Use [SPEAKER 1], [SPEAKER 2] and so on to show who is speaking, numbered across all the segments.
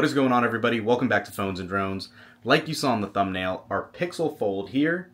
[SPEAKER 1] What is going on everybody? Welcome back to Phones and Drones. Like you saw in the thumbnail, our Pixel Fold here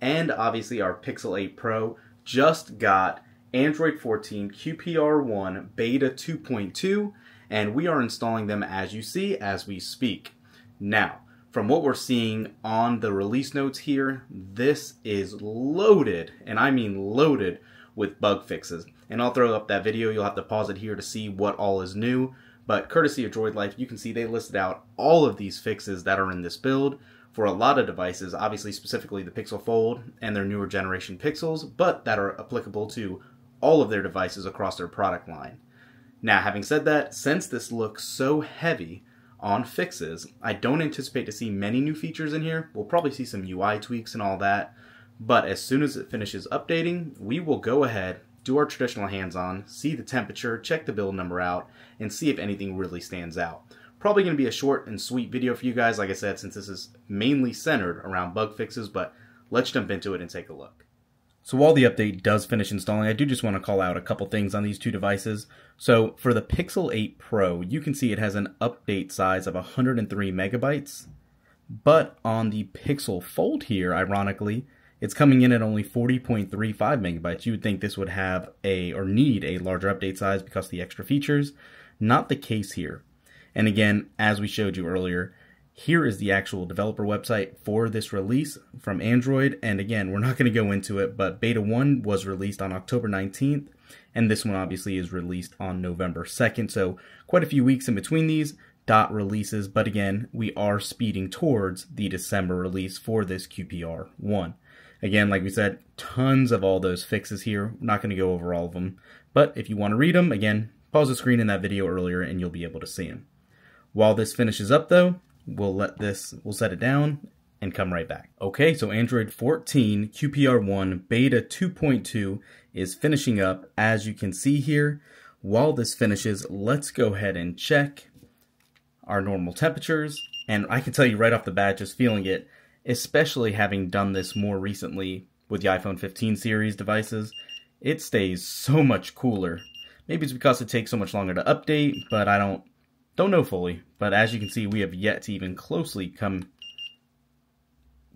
[SPEAKER 1] and obviously our Pixel 8 Pro just got Android 14 QPR1 Beta 2.2 and we are installing them as you see as we speak. Now, from what we're seeing on the release notes here, this is loaded, and I mean loaded, with bug fixes. And I'll throw up that video, you'll have to pause it here to see what all is new. But courtesy of Droid Life, you can see they listed out all of these fixes that are in this build for a lot of devices, obviously specifically the Pixel Fold and their newer generation Pixels, but that are applicable to all of their devices across their product line. Now, having said that, since this looks so heavy on fixes, I don't anticipate to see many new features in here. We'll probably see some UI tweaks and all that, but as soon as it finishes updating, we will go ahead, do our traditional hands-on, see the temperature, check the build number out, and see if anything really stands out. Probably going to be a short and sweet video for you guys, like I said, since this is mainly centered around bug fixes, but let's jump into it and take a look. So while the update does finish installing, I do just want to call out a couple things on these two devices. So for the Pixel 8 Pro, you can see it has an update size of 103 megabytes. But on the Pixel Fold here, ironically, it's coming in at only 40.35 megabytes. You would think this would have a, or need a larger update size because of the extra features. Not the case here. And again, as we showed you earlier, here is the actual developer website for this release from Android. And again, we're not going to go into it, but Beta 1 was released on October 19th, and this one obviously is released on November 2nd. So quite a few weeks in between these dot releases, but again, we are speeding towards the December release for this QPR 1. Again, like we said, tons of all those fixes here. Not going to go over all of them, but if you want to read them, again, pause the screen in that video earlier and you'll be able to see them. While this finishes up though, we'll let this, we'll set it down and come right back. Okay, so Android 14 QPR1 Beta 2.2 is finishing up as you can see here. While this finishes, let's go ahead and check our normal temperatures. And I can tell you right off the bat, just feeling it, especially having done this more recently with the iPhone 15 series devices, it stays so much cooler. Maybe it's because it takes so much longer to update, but I don't don't know fully, but as you can see, we have yet to even closely come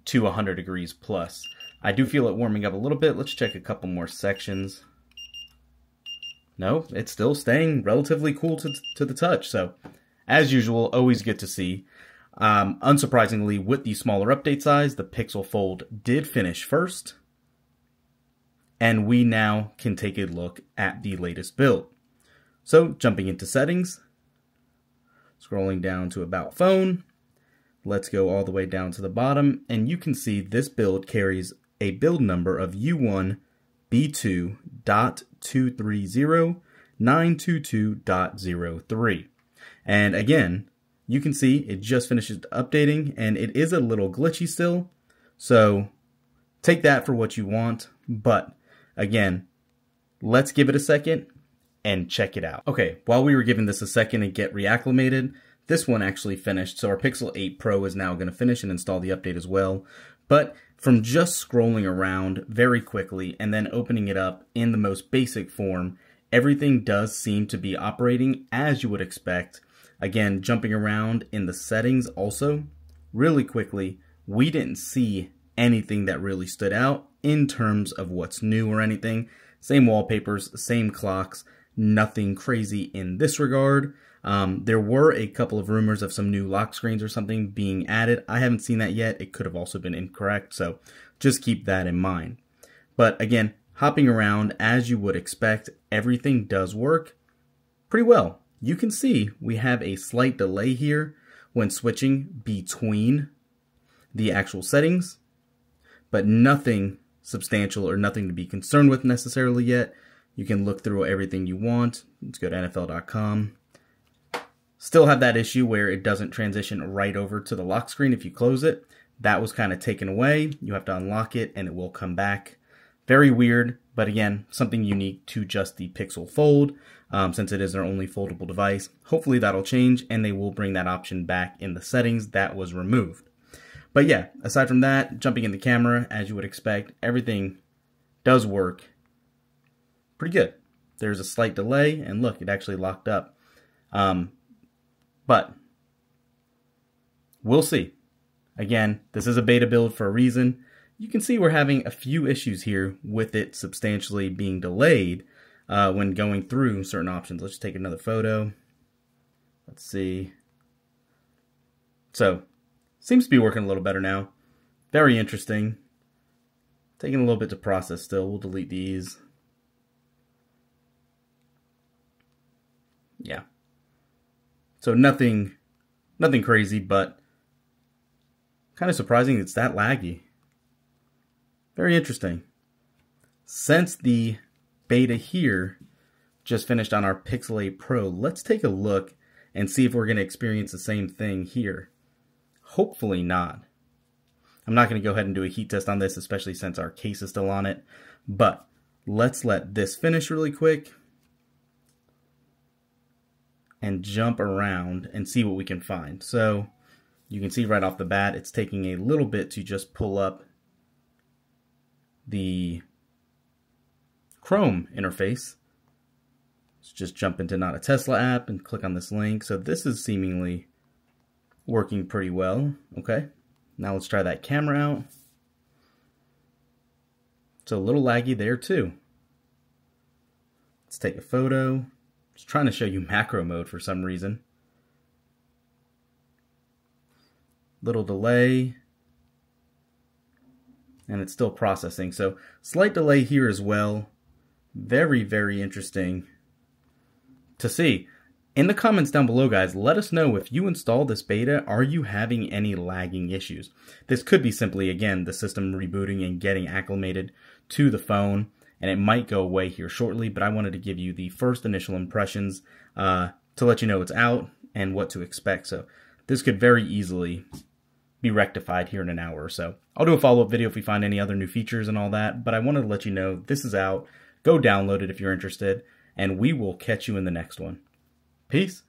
[SPEAKER 1] to 100 degrees plus. I do feel it warming up a little bit. Let's check a couple more sections. No, it's still staying relatively cool to, to the touch. So, as usual, always good to see. Um, unsurprisingly, with the smaller update size, the Pixel Fold did finish first. And we now can take a look at the latest build. So, jumping into settings, Scrolling down to About Phone, let's go all the way down to the bottom, and you can see this build carries a build number of U1B2.230.922.03. And again, you can see it just finishes updating, and it is a little glitchy still, so take that for what you want, but again, let's give it a second and check it out. Okay, while we were giving this a second to get reacclimated, this one actually finished. So our Pixel 8 Pro is now going to finish and install the update as well. But from just scrolling around very quickly and then opening it up in the most basic form, everything does seem to be operating as you would expect. Again, jumping around in the settings also, really quickly, we didn't see anything that really stood out in terms of what's new or anything. Same wallpapers, same clocks, nothing crazy in this regard. Um, there were a couple of rumors of some new lock screens or something being added. I haven't seen that yet. It could have also been incorrect, so just keep that in mind. But again, hopping around as you would expect, everything does work pretty well. You can see we have a slight delay here when switching between the actual settings, but nothing substantial or nothing to be concerned with necessarily yet. You can look through everything you want. Let's go to NFL.com. Still have that issue where it doesn't transition right over to the lock screen if you close it. That was kind of taken away. You have to unlock it and it will come back. Very weird, but again, something unique to just the Pixel Fold um, since it is their only foldable device. Hopefully that'll change and they will bring that option back in the settings that was removed. But yeah, aside from that, jumping in the camera, as you would expect, everything does work pretty good. There's a slight delay, and look, it actually locked up. Um, but we'll see. Again, this is a beta build for a reason. You can see we're having a few issues here with it substantially being delayed uh, when going through certain options. Let's take another photo. Let's see. So, seems to be working a little better now. Very interesting. Taking a little bit to process still. We'll delete these. Yeah. So nothing nothing crazy, but kind of surprising it's that laggy. Very interesting. Since the beta here just finished on our Pixel 8 Pro, let's take a look and see if we're going to experience the same thing here. Hopefully not. I'm not going to go ahead and do a heat test on this, especially since our case is still on it. But let's let this finish really quick and jump around and see what we can find. So you can see right off the bat, it's taking a little bit to just pull up the Chrome interface. Let's just jump into Not a Tesla app and click on this link. So this is seemingly working pretty well. Okay, now let's try that camera out. It's a little laggy there too. Let's take a photo. Just trying to show you macro mode for some reason. Little delay. And it's still processing. So slight delay here as well. Very, very interesting to see. In the comments down below, guys, let us know if you install this beta, are you having any lagging issues? This could be simply, again, the system rebooting and getting acclimated to the phone and it might go away here shortly, but I wanted to give you the first initial impressions uh, to let you know it's out and what to expect. So this could very easily be rectified here in an hour or so. I'll do a follow-up video if we find any other new features and all that, but I wanted to let you know this is out. Go download it if you're interested, and we will catch you in the next one. Peace.